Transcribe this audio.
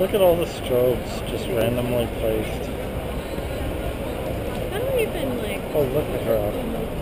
Look at all the strobes just randomly placed. How do we even like... Oh, look at her.